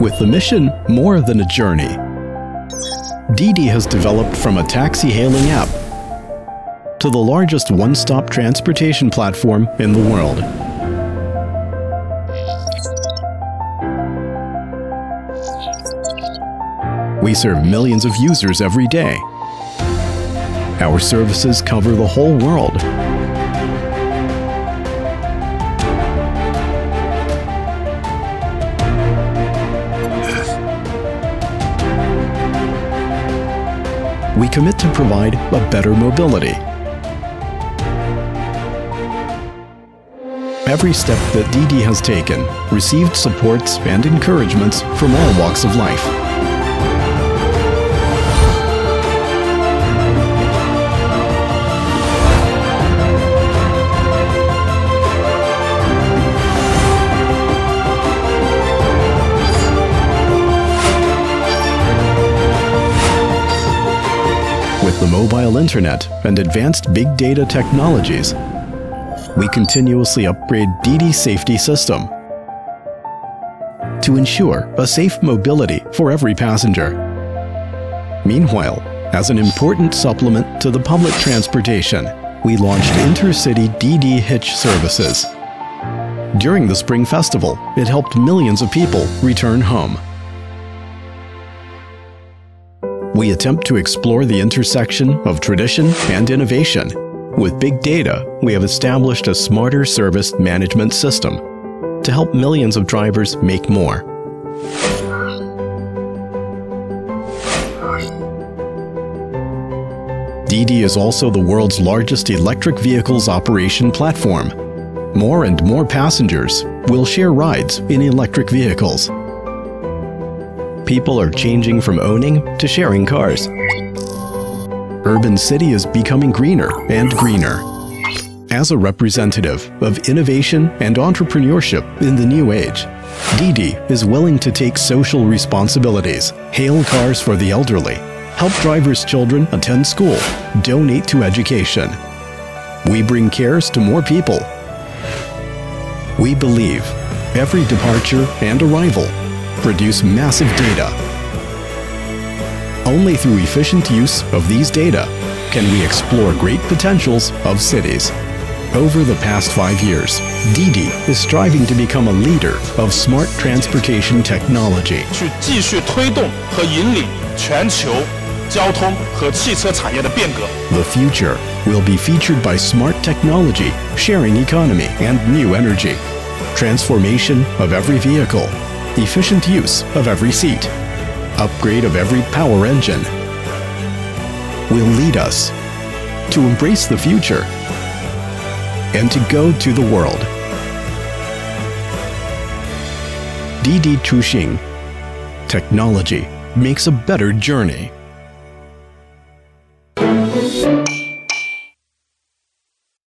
with the mission more than a journey. Didi has developed from a taxi hailing app to the largest one-stop transportation platform in the world. We serve millions of users every day. Our services cover the whole world. We commit to provide a better mobility. Every step that Didi has taken received supports and encouragements from all walks of life. The mobile internet and advanced big data technologies, we continuously upgrade DiDi safety system to ensure a safe mobility for every passenger. Meanwhile, as an important supplement to the public transportation, we launched intercity DiDi Hitch services. During the Spring Festival, it helped millions of people return home. We attempt to explore the intersection of tradition and innovation. With big data, we have established a smarter service management system to help millions of drivers make more. DiDi is also the world's largest electric vehicles operation platform. More and more passengers will share rides in electric vehicles people are changing from owning to sharing cars. Urban City is becoming greener and greener. As a representative of innovation and entrepreneurship in the new age, Didi is willing to take social responsibilities, hail cars for the elderly, help drivers' children attend school, donate to education. We bring cares to more people. We believe every departure and arrival produce massive data. Only through efficient use of these data can we explore great potentials of cities. Over the past five years, Didi is striving to become a leader of smart transportation technology. 去继续推动和引领全球交通和汽车产业的变革。 The future will be featured by smart technology, sharing economy, and new energy. Transformation of every vehicle, efficient use of every seat, upgrade of every power engine will lead us to embrace the future and to go to the world. Didi Chuxing. Technology makes a better journey.